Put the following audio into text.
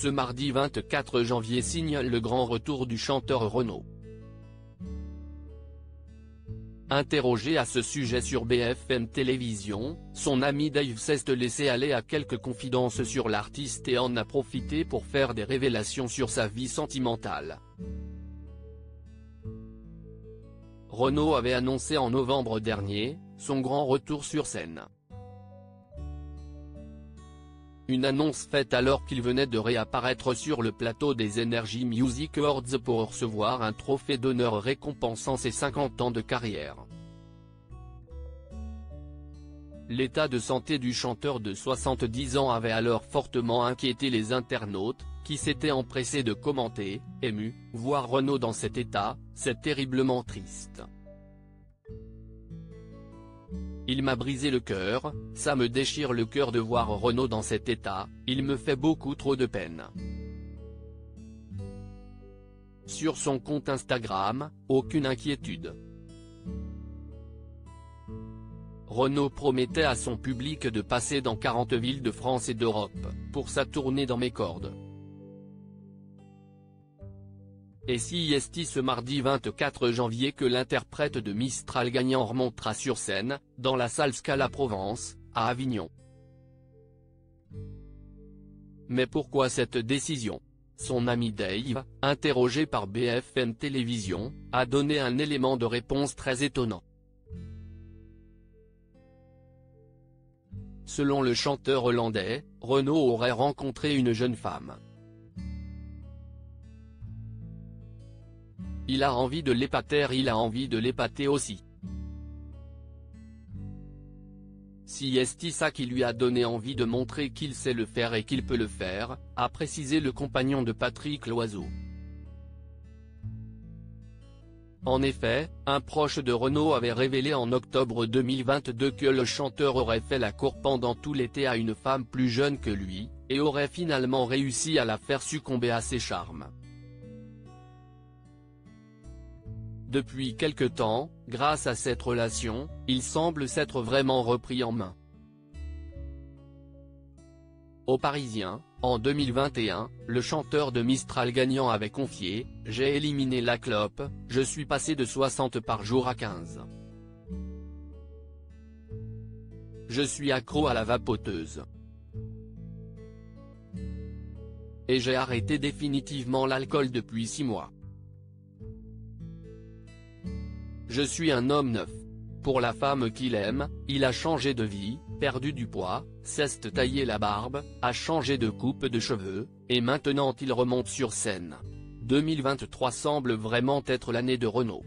ce mardi 24 janvier signe le grand retour du chanteur Renaud. Interrogé à ce sujet sur BFM Télévision, son ami Dave s'est laissé aller à quelques confidences sur l'artiste et en a profité pour faire des révélations sur sa vie sentimentale. Renaud avait annoncé en novembre dernier, son grand retour sur scène. Une annonce faite alors qu'il venait de réapparaître sur le plateau des Energy Music Awards pour recevoir un trophée d'honneur récompensant ses 50 ans de carrière. L'état de santé du chanteur de 70 ans avait alors fortement inquiété les internautes, qui s'étaient empressés de commenter, ému, voir Renaud dans cet état, c'est terriblement triste. Il m'a brisé le cœur, ça me déchire le cœur de voir Renaud dans cet état, il me fait beaucoup trop de peine. Sur son compte Instagram, aucune inquiétude. Renaud promettait à son public de passer dans 40 villes de France et d'Europe, pour sa tournée dans mes cordes. Et si est ce mardi 24 janvier que l'interprète de Mistral gagnant remontera sur scène, dans la salle Scala Provence, à Avignon. Mais pourquoi cette décision? Son ami Dave, interrogé par BFM Télévision, a donné un élément de réponse très étonnant. Selon le chanteur hollandais, Renaud aurait rencontré une jeune femme. Il a envie de l'épater il a envie de l'épater aussi. Si est ça qui lui a donné envie de montrer qu'il sait le faire et qu'il peut le faire, a précisé le compagnon de Patrick Loiseau. En effet, un proche de Renault avait révélé en octobre 2022 que le chanteur aurait fait la cour pendant tout l'été à une femme plus jeune que lui, et aurait finalement réussi à la faire succomber à ses charmes. Depuis quelque temps, grâce à cette relation, il semble s'être vraiment repris en main. Au Parisien, en 2021, le chanteur de Mistral gagnant avait confié « J'ai éliminé la clope, je suis passé de 60 par jour à 15. Je suis accro à la vapoteuse. Et j'ai arrêté définitivement l'alcool depuis 6 mois. Je suis un homme neuf. Pour la femme qu'il aime, il a changé de vie, perdu du poids, s'est taillé la barbe, a changé de coupe de cheveux, et maintenant il remonte sur scène. 2023 semble vraiment être l'année de Renault.